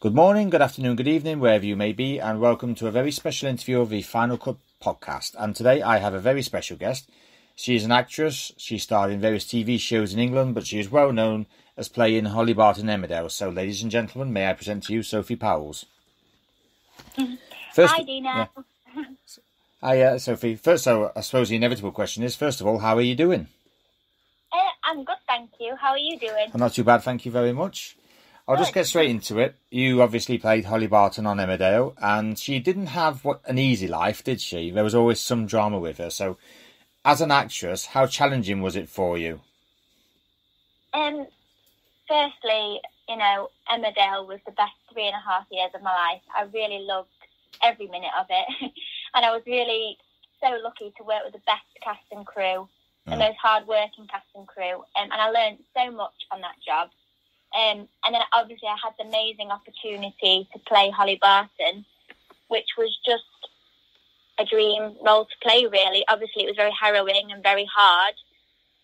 Good morning, good afternoon, good evening, wherever you may be, and welcome to a very special interview of the Final Cut podcast. And today I have a very special guest. She is an actress. She starred in various TV shows in England, but she is well known as playing Holly Barton Emmerdale. So, ladies and gentlemen, may I present to you Sophie Powles. First, Hi, Dina. Yeah. Hi, uh, Sophie. First, so I suppose the inevitable question is: first of all, how are you doing? Uh, I'm good, thank you. How are you doing? I'm not too bad, thank you very much. I'll just get straight into it. You obviously played Holly Barton on Emmerdale, and she didn't have what an easy life, did she? There was always some drama with her. So, as an actress, how challenging was it for you? Um, firstly, you know, Emmerdale was the best three and a half years of my life. I really loved every minute of it, and I was really so lucky to work with the best cast and crew, the oh. most hard-working cast and crew, um, and I learned so much on that job. Um, and then obviously I had the amazing opportunity to play Holly Barton, which was just a dream role to play, really. Obviously, it was very harrowing and very hard,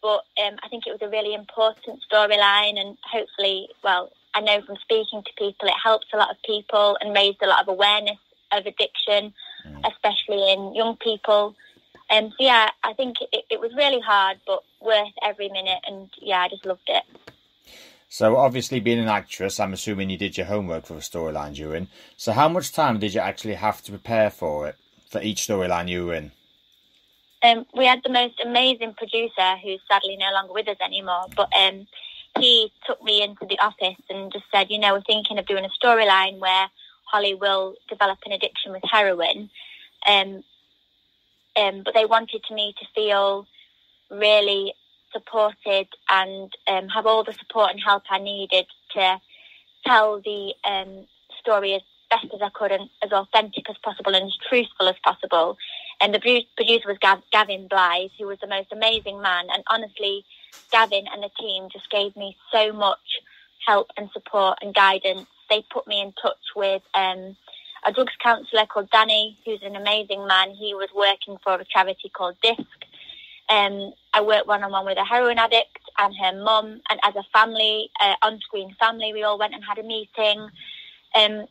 but um, I think it was a really important storyline, and hopefully, well, I know from speaking to people, it helped a lot of people and raised a lot of awareness of addiction, mm. especially in young people. And um, so, yeah, I think it, it was really hard, but worth every minute, and yeah, I just loved it. So obviously being an actress, I'm assuming you did your homework for the storyline you were in. So how much time did you actually have to prepare for it, for each storyline you were in? Um, we had the most amazing producer who's sadly no longer with us anymore, but um, he took me into the office and just said, you know, we're thinking of doing a storyline where Holly will develop an addiction with heroin. Um, um, but they wanted me to feel really supported and um, have all the support and help I needed to tell the um, story as best as I could and as authentic as possible and as truthful as possible. And the producer was Gav- Gavin Blythe, who was the most amazing man. And honestly, Gavin and the team just gave me so much help and support and guidance. They put me in touch with um, a drugs counsellor called Danny, who's an amazing man. He was working for a charity called DISC, um, I worked one on one with a heroin addict and her mum, and as a family, uh, on screen family, we all went and had a meeting. Um,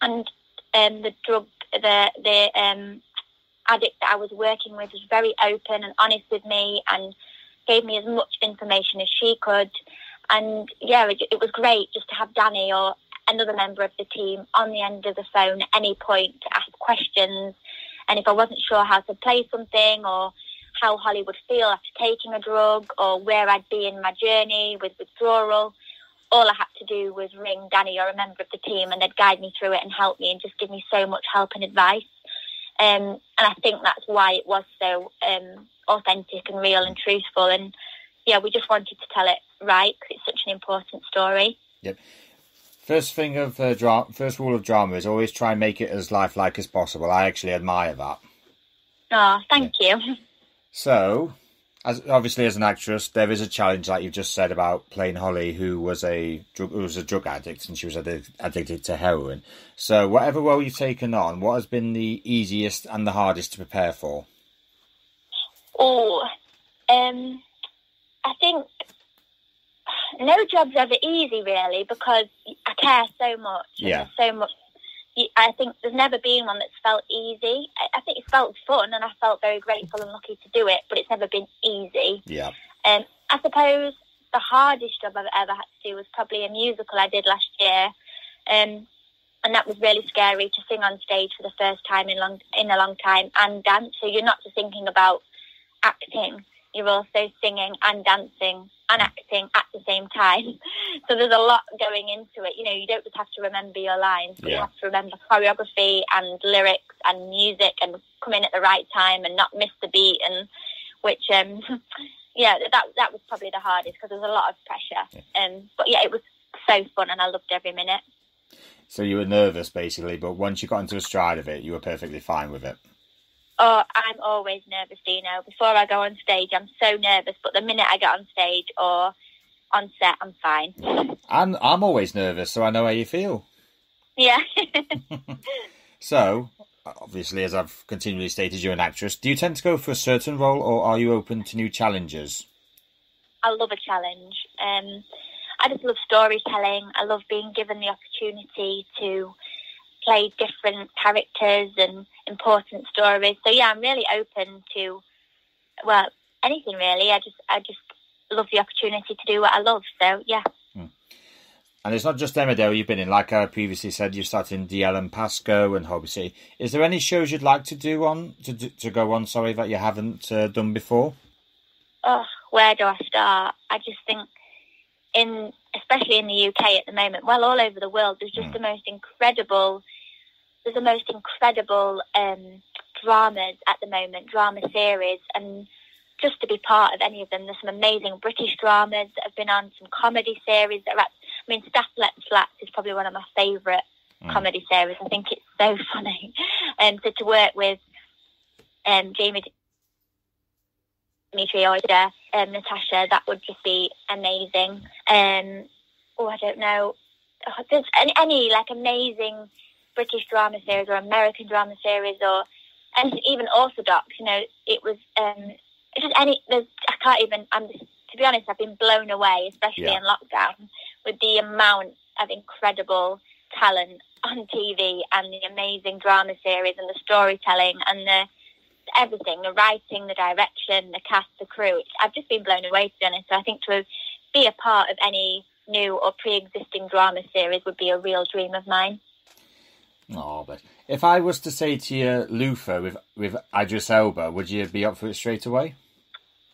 and um, the drug, the the um, addict that I was working with was very open and honest with me, and gave me as much information as she could. And yeah, it, it was great just to have Danny or another member of the team on the end of the phone at any point to ask questions. And if I wasn't sure how to play something or how Holly would feel after taking a drug or where I'd be in my journey with withdrawal. All I had to do was ring Danny or a member of the team and they'd guide me through it and help me and just give me so much help and advice. Um, and I think that's why it was so um, authentic and real and truthful. And yeah, we just wanted to tell it right because it's such an important story. Yep. First thing of uh, dra- first rule of drama is always try and make it as lifelike as possible. I actually admire that. Oh, thank yeah. you. So, as obviously as an actress, there is a challenge, like you've just said about playing Holly, who was a drug, who was a drug addict and she was addicted to heroin. So, whatever role you've taken on, what has been the easiest and the hardest to prepare for? Oh, um, I think no job's ever easy, really, because I care so much. Yeah. so much I think there's never been one that's felt easy. I, think it's felt fun, and I felt very grateful and lucky to do it. But it's never been easy. Yeah. Um, I suppose the hardest job I've ever had to do was probably a musical I did last year, um, and that was really scary to sing on stage for the first time in long in a long time and dance. So you're not just thinking about acting; you're also singing and dancing and acting at the same time. So there's a lot going into it. You know, you don't just have to remember your lines, but yeah. you have to remember choreography and lyrics and music and come in at the right time and not miss the beat. And which, um, yeah, that that was probably the hardest because there was a lot of pressure. Yeah. Um, but yeah, it was so fun and I loved every minute. So you were nervous basically, but once you got into a stride of it, you were perfectly fine with it. Oh, I'm always nervous, Do you know? Before I go on stage, I'm so nervous. But the minute I get on stage or on set, I'm fine. I'm I'm always nervous, so I know how you feel. Yeah. so, obviously, as I've continually stated, you're an actress. Do you tend to go for a certain role, or are you open to new challenges? I love a challenge. Um, I just love storytelling. I love being given the opportunity to play different characters and important stories. So yeah, I'm really open to well anything really. I just I just love the opportunity to do what I love. So yeah. And it's not just Emmerdale you've been in. Like I previously said, you've started in Dalziel and Pascoe and Holby City. Is there any shows you'd like to do on to to go on? Sorry, that you haven't uh, done before. Oh, where do I start? I just think in especially in the UK at the moment, well, all over the world, there's just mm. the most incredible. There's the most incredible um, dramas at the moment, drama series, and just to be part of any of them. There's some amazing British dramas that have been on, some comedy series that are at, I mean, Stath Lets Flats is probably one of my favourite mm. comedy series. I think it's so funny. And um, so to work with um, Jamie Demetriou, um, Natasha, that would just be amazing. Um, oh, I don't know. Oh, there's any, any like amazing British drama series or American drama series or and even Orthodox. You know, it was um, just any. There's, I can't even. I'm just, to be honest. I've been blown away, especially yeah. in lockdown, with the amount of incredible talent on TV and the amazing drama series and the storytelling and the everything, the writing, the direction, the cast, the crew. I've just been blown away to be honest. So I think to be a part of any new or pre-existing drama series would be a real dream of mine. Oh, but if I was to say to you, Luther with with Idris Elba, would you be up for it straight away?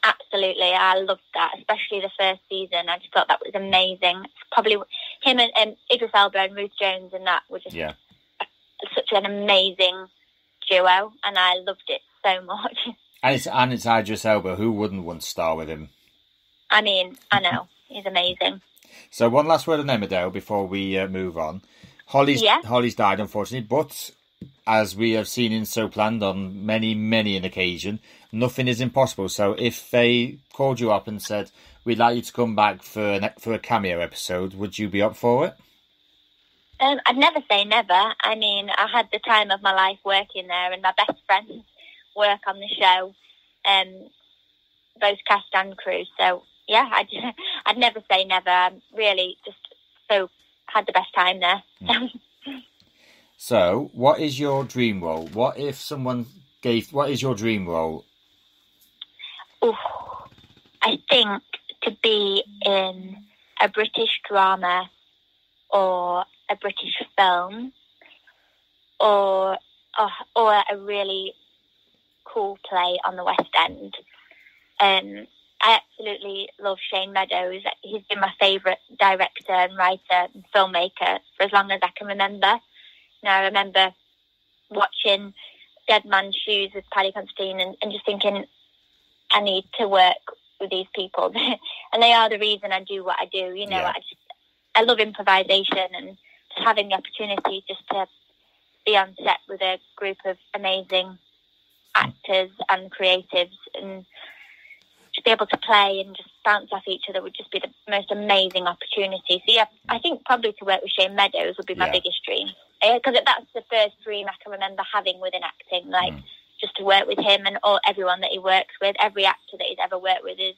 Absolutely, I loved that, especially the first season. I just thought that was amazing. It's probably him and, and Idris Elba and Ruth Jones and that were just yeah. such an amazing duo, and I loved it so much. And it's and it's Idris Elba. Who wouldn't want to star with him? I mean, I know he's amazing. So one last word on Emmerdale before we uh, move on. Holly's yeah. Holly's died unfortunately, but as we have seen in soapland on many many an occasion, nothing is impossible. So if they called you up and said we'd like you to come back for an, for a cameo episode, would you be up for it? Um, I'd never say never. I mean, I had the time of my life working there, and my best friends work on the show, um, both cast and crew. So yeah, I'd I'd never say never. I'm really just so had the best time there. Mm. so, what is your dream role? What if someone gave? What is your dream role? Ooh, I think to be in a British drama or a British film or or, or a really cool play on the West End. Um, I absolutely love Shane Meadows. He's been my favourite director and writer and filmmaker for as long as I can remember. Now I remember watching Dead Man's Shoes with Paddy Considine and, and just thinking, I need to work with these people, and they are the reason I do what I do. You know, yeah. I just I love improvisation and just having the opportunity just to be on set with a group of amazing actors and creatives and be able to play and just bounce off each other would just be the most amazing opportunity. So yeah, I think probably to work with Shane Meadows would be my yeah. biggest dream because that's the first dream I can remember having within acting. Like mm. just to work with him and all everyone that he works with, every actor that he's ever worked with is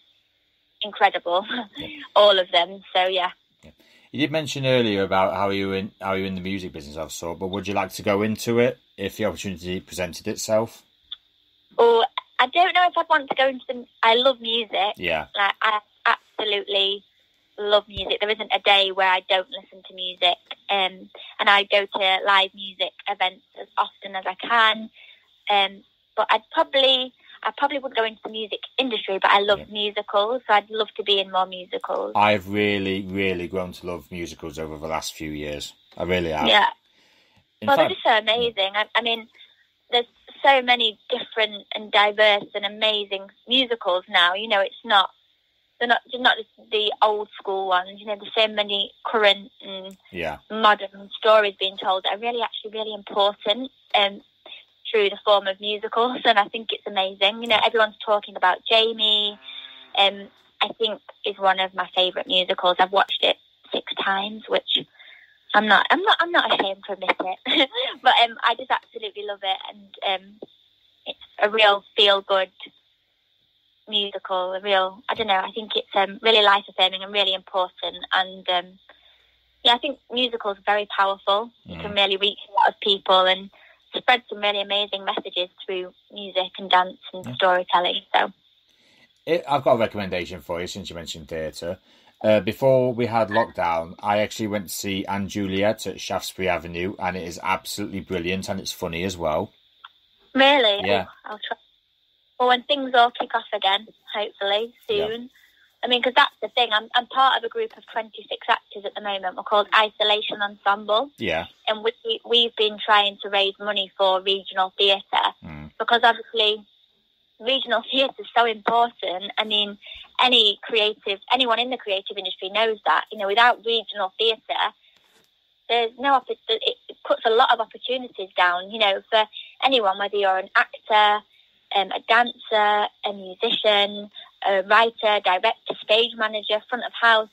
incredible, yeah. all of them. So yeah. yeah. You did mention earlier about how you in how you in the music business, I've saw, but would you like to go into it if the opportunity presented itself? Oh, I don't know if I'd want to go into the. I love music. Yeah. Like I absolutely love music. There isn't a day where I don't listen to music. Um, and I go to live music events as often as I can. Um, but I'd probably, I probably wouldn't go into the music industry, but I love yeah. musicals, so I'd love to be in more musicals. I've really, really grown to love musicals over the last few years. I really have. Yeah. In well, fact, they're just so amazing. I, I mean, there's so many different and diverse and amazing musicals now. You know, it's not they're not they're not the old school ones. You know, there's so many current and yeah. modern stories being told that are really actually really important um, through the form of musicals, and I think it's amazing. You know, everyone's talking about Jamie. Um, I think is one of my favourite musicals. I've watched it six times, which I'm not. I'm not. I'm not ashamed to admit it. but um, I just absolutely love it, and um, it's a real feel good musical, a real, I don't know, I think it's um, really life affirming and really important. And um, yeah, I think musicals are very powerful. Mm. You can mm. really reach a lot of people and spread some really amazing messages through music and dance and yeah. storytelling. So, it, I've got a recommendation for you since you mentioned theatre. Uh, before we had lockdown, I actually went to see & Juliet at Shaftesbury Avenue, and it is absolutely brilliant and it's funny as well. Really? Yeah. Oh, I'll try. Well, when things all kick off again, hopefully soon. Yeah. I mean, because that's the thing. I'm, I'm part of a group of 26 actors at the moment. We're called Isolation Ensemble. Yeah. And we, we've been trying to raise money for regional theatre mm. because obviously regional theatre is so important. I mean, any creative, anyone in the creative industry knows that. You know, without regional theatre, there's no it puts a lot of opportunities down. You know, for anyone, whether you're an actor, um, a dancer, a musician, a writer, director, stage manager, front of house,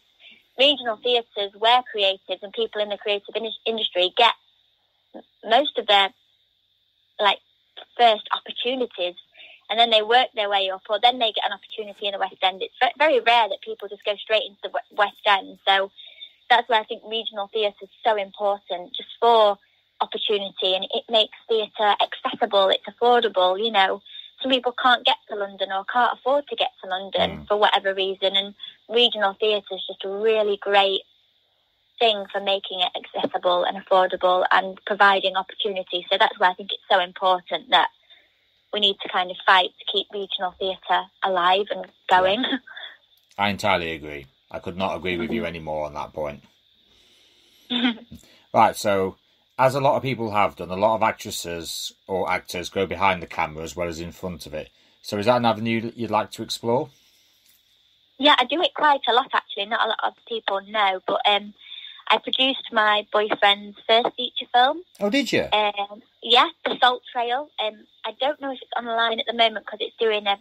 regional theatres where creatives and people in the creative in- industry get most of their like first opportunities and then they work their way up or then they get an opportunity in the West End. It's very rare that people just go straight into the West End. So that's where I think regional theatre is so important just for opportunity and it makes theatre accessible, it's affordable, you know some people can't get to London or can't afford to get to London mm. for whatever reason. And regional theatre is just a really great thing for making it accessible and affordable and providing opportunity. So that's why I think it's so important that we need to kind of fight to keep regional theatre alive and going. I entirely agree. I could not agree with you any more on that point. right, so as a lot of people have done, a lot of actresses or actors go behind the camera as well as in front of it. So is that an avenue that you'd like to explore? Yeah, I do it quite a lot actually. Not a lot of people know, but um, I produced my boyfriend's first feature film. Oh, did you? Um, yeah, The Salt Trail. Um, I don't know if it's online at the moment because it's doing a,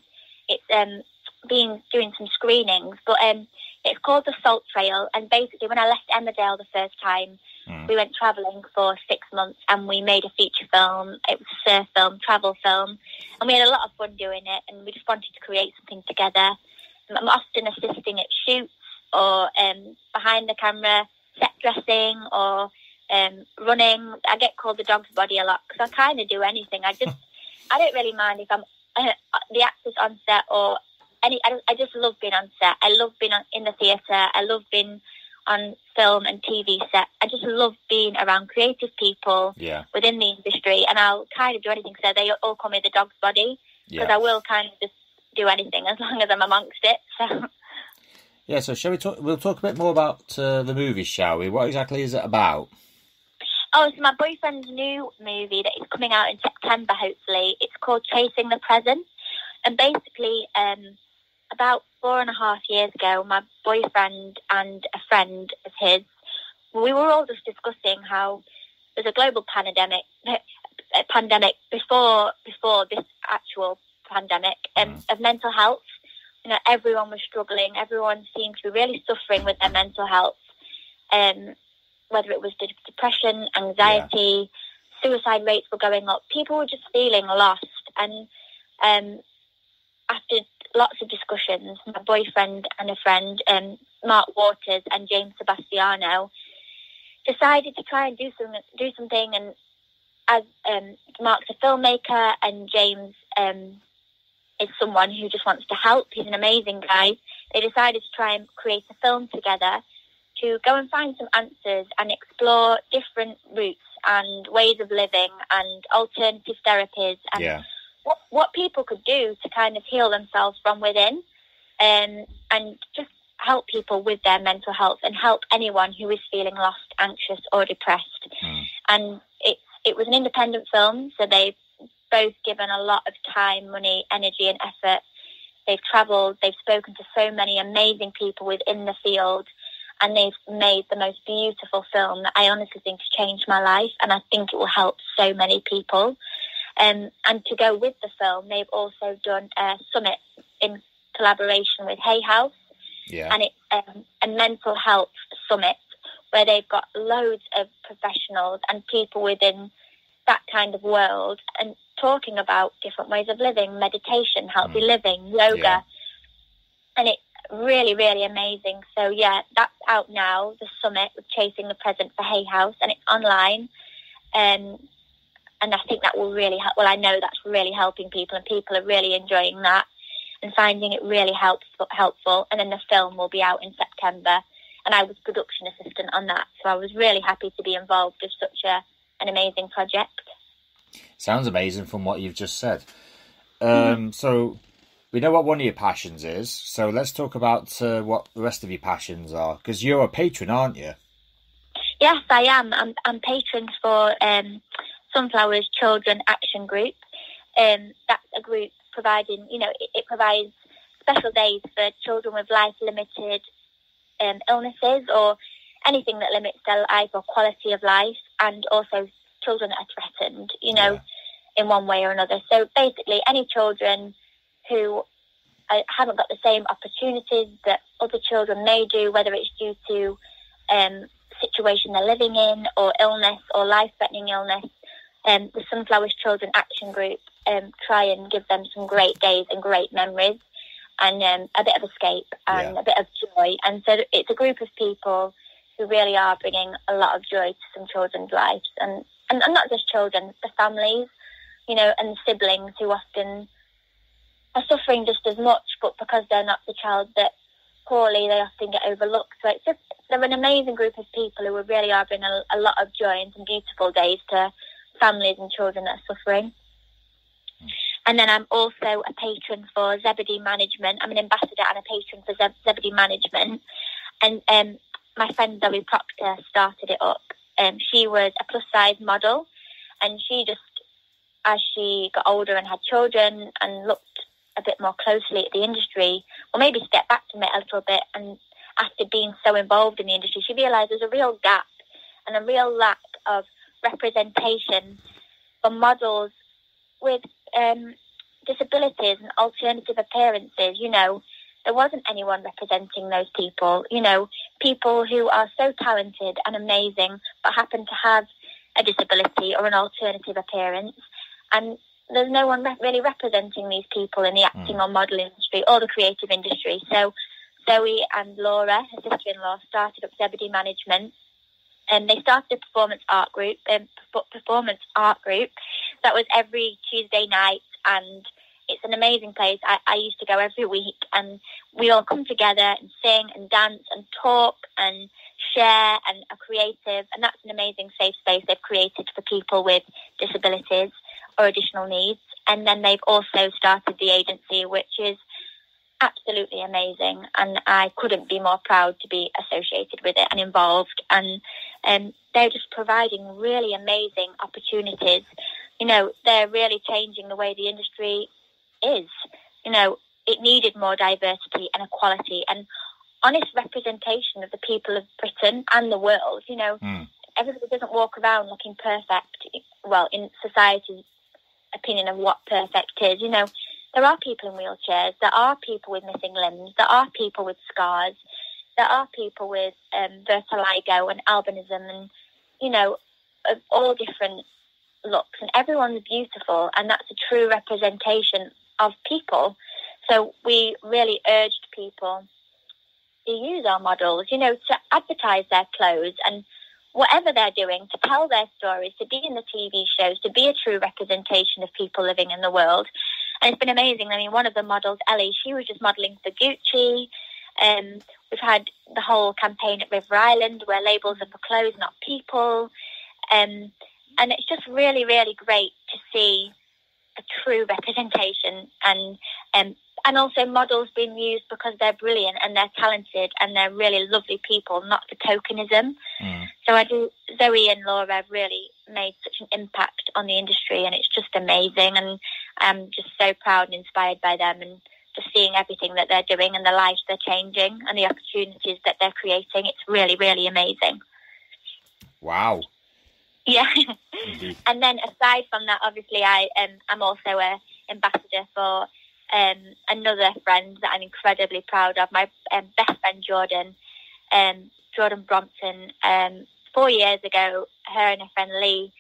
it's um, being doing some screenings, but um, it's called The Salt Trail. And basically, when I left Emmerdale the first time, Mm. We went travelling for six months and we made a feature film. It was a surf film, travel film, and we had a lot of fun doing it. And we just wanted to create something together. I'm often assisting at shoots or um, behind the camera, set dressing or um, running. I get called the dog's body a lot because I kind of do anything. I just, I don't really mind if I'm uh, the actors on set or any. I, I just love being on set. I love being on, in the theatre. I love being on film and TV set. I just love being around creative people yeah. within the industry, and I'll kind of do anything. So they all call me the dog's body because yeah. I will kind of just do anything as long as I'm amongst it. So. Yeah, so shall we talk? We'll talk a bit more about uh, the movie, shall we? What exactly is it about? Oh, it's my boyfriend's new movie that is coming out in September, hopefully. It's called Chasing the Present. And basically, um, about four and a half years ago, my boyfriend and a friend of his, we were all just discussing how there's a global pandemic, a pandemic before before this actual pandemic um, mm. of mental health. You know, everyone was struggling. Everyone seemed to be really suffering with their mental health. Um, whether it was depression, anxiety, yeah. suicide rates were going up. People were just feeling lost. And um, after lots of discussions. My boyfriend and a friend, um, Mark Waters and James Sebastiano, decided to try and do some do something. And as um, Mark's a filmmaker and James um, is someone who just wants to help. He's an amazing guy. They decided to try and create a film together to go and find some answers and explore different routes and ways of living and alternative therapies and yeah what, what people could do to kind of heal themselves from within um, and just help people with their mental health and help anyone who is feeling lost, anxious, or depressed. Mm. And it, it was an independent film, so they've both given a lot of time, money, energy, and effort. They've travelled, they've spoken to so many amazing people within the field, and they've made the most beautiful film that I honestly think has changed my life, and I think it will help so many people. Um, and to go with the film, they've also done a summit in collaboration with Hay House. Yeah. And it's um, a mental health summit where they've got loads of professionals and people within that kind of world and talking about different ways of living, meditation, healthy mm. living, yoga, yeah. and it's really, really amazing. So yeah, that's out now. The summit with Chasing the Present for Hay House, and it's online. Um, and I think that will really help. Well, I know that's really helping people, and people are really enjoying that and finding it really helps, helpful. And then the film will be out in September, and I was production assistant on that, so I was really happy to be involved with such a an amazing project. Sounds amazing from what you've just said. Um, mm-hmm. So we know what one of your passions is. So let's talk about uh, what the rest of your passions are, because you're a patron, aren't you? Yes, I am. I'm, I'm patron for um, Sunflowers Children Action Group. Um, that's a group providing, you know, it, it provides special days for children with life limited um, illnesses or anything that limits their life or quality of life, and also children that are threatened, you know, yeah. in one way or another. So basically, any children who uh, haven't got the same opportunities that other children may do, whether it's due to um, situation they're living in or illness or life-threatening illness, um, the Sunflowers Children Action Group um, try and give them some great days and great memories and um, a bit of escape and yeah. a bit of joy. And so it's a group of people who really are bringing a lot of joy to some children's lives, and, and, and not just children, the families, you know, and the siblings who often are suffering just as much, but because they're not the child that poorly, they often get overlooked. So it's just they're an amazing group of people who really are bringing a, a lot of joy and some beautiful days to families and children that are suffering. And then I'm also a patron for Zebedee Management. I'm an ambassador and a patron for Zebedee Management. And um, my friend Zoe Proctor started it up. Um, she was a plus size model, and she just, as she got older and had children and looked a bit more closely at the industry, or maybe stepped back from it a little bit, and after being so involved in the industry, she realised there's a real gap and a real lack of representation for models with um, disabilities and alternative appearances. You know, there wasn't anyone representing those people. You know, people who are so talented and amazing but happen to have a disability or an alternative appearance. And there's no one re- really representing these people in the acting mm. or modelling industry or the creative industry. So Zoe and Laura, her sister-in-law, started up Zebedee Management. And they started a performance art group, um, performance art group that was every Tuesday night and it's an amazing place. I, I used to go every week, and we all come together and sing and dance and talk and share and are creative. And that's an amazing safe space they've created for people with disabilities or additional needs. And then they've also started the agency, which is absolutely amazing. And I couldn't be more proud to be associated with it and involved. And um, they're just providing really amazing opportunities. You know, they're really changing the way the industry is. You know, it needed more diversity and equality and honest representation of the people of Britain and the world. You know, mm. everybody doesn't walk around looking perfect. Well, in society's opinion of what perfect is, you know, there are people in wheelchairs. There are people with missing limbs. There are people with scars. There are people with um, vitiligo and albinism, and you know, of all different looks. And everyone's beautiful, and that's a true representation of people. So we really urged people to use our models, you know, to advertise their clothes and whatever they're doing, to tell their stories, to be in the TV shows, to be a true representation of people living in the world. And it's been amazing. I mean, one of the models, Ellie, she was just modelling for Gucci. Um, we've had the whole campaign at River Island where labels are for clothes, not people. Um, and it's just really, really great to see a true representation and um, and also models being used because they're brilliant and they're talented and they're really lovely people, not for tokenism. Mm. So I do. Zoe and Laura have really made such an impact on the industry, and it's just amazing. And I'm just so proud and inspired by them, and just seeing everything that they're doing and the lives they're changing and the opportunities that they're creating. It's really, really amazing. Wow. Yeah. and then aside from that, obviously, I um, I'm also a ambassador for um, another friend that I'm incredibly proud of. My um, best friend Jordan, um, Jordan Brompton. Um, four years ago, her and her friend Lee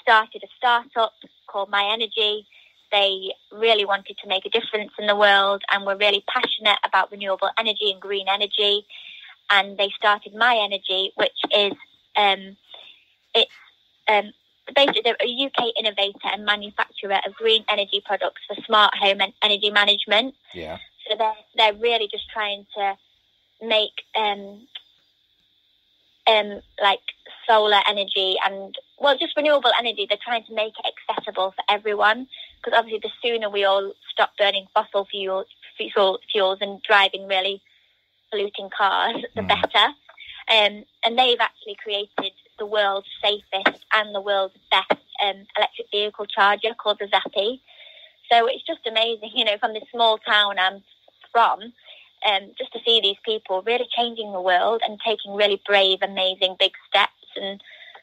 started a startup called myenergi. they really wanted to make a difference in the world and were really passionate about renewable energy and green energy. And they started myenergi, which is um, they're a UK innovator and manufacturer of green energy products for smart home and energy management. Yeah. So they're they're really just trying to make um, um, like solar energy and well, just renewable energy. They're trying to make it accessible for everyone because obviously the sooner we all stop burning fossil fuels, fuel, fuels and driving really polluting cars, the Mm. better. Um, and they've actually created world's safest and the world's best um, electric vehicle charger called the Zappi. So it's just amazing, you know, from this small town I'm from, um, just to see these people really changing the world and taking really brave, amazing, big steps. And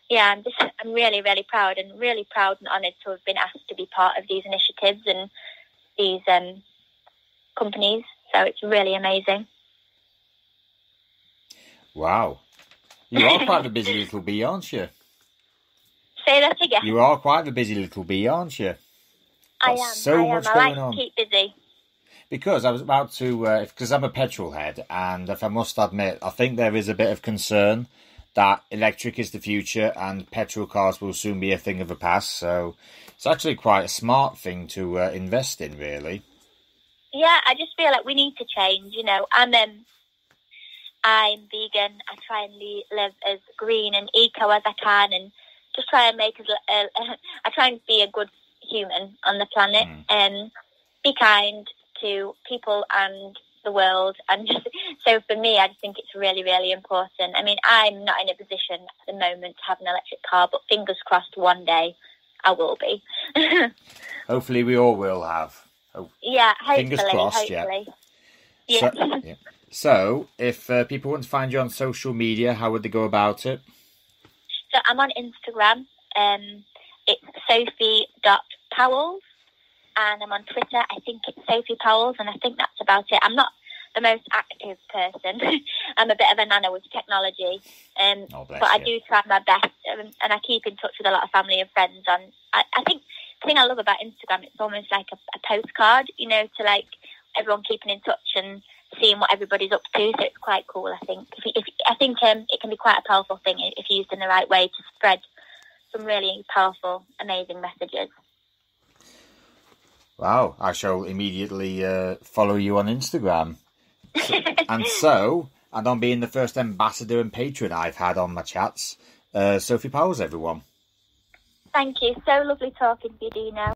yeah, I'm just, I'm really, really proud and really proud and honoured to have been asked to be part of these initiatives and these um, companies. So it's really amazing. Wow. You are quite a busy little bee, aren't you? Say that again. You are quite a busy little bee, aren't you? I am. so I am. much I going like on. keep busy. Because I was about to, because I'm a petrol head, and if I must admit, I think there is a bit of concern that electric is the future and petrol cars will soon be a thing of the past. So it's actually quite a smart thing to uh, invest in, really. Yeah, I just feel like we need to change. You know, I'm um, I'm vegan. I try and live as green and eco as I can, and just try and make as uh, I try and be a good human on the planet Mm. and be kind to people and the world. And just so for me, I just think it's really, really important. I mean, I'm not in a position at the moment to have an electric car, but fingers crossed, one day I will be. Hopefully, we all will have. yeah, hopefully, Fingers crossed, yeah. hopefully. Yeah. So, yeah. So if uh, people want to find you on social media, how would they go about it? So I'm on Instagram. Um, it's sophie.powells. And I'm on Twitter. I think it's Sophie Powles. And I think that's about it. I'm not the most active person. I'm a bit of a nana with technology. Um, Oh, but I you. do try my best. Um, and I keep in touch with a lot of family and friends. On I, I think the thing I love about Instagram, it's almost like a, a postcard, you know, to like everyone keeping in touch and seeing what everybody's up to. So it's quite cool, I think. If, if, I think um, it can be quite a powerful thing if used in the right way to spread some really powerful, amazing messages. Wow, I shall immediately uh, follow you on Instagram. So- and so, and on being the first ambassador and patron I've had on my chats, uh, Sophie Powles, everyone. Thank you. So lovely talking to you, Dino.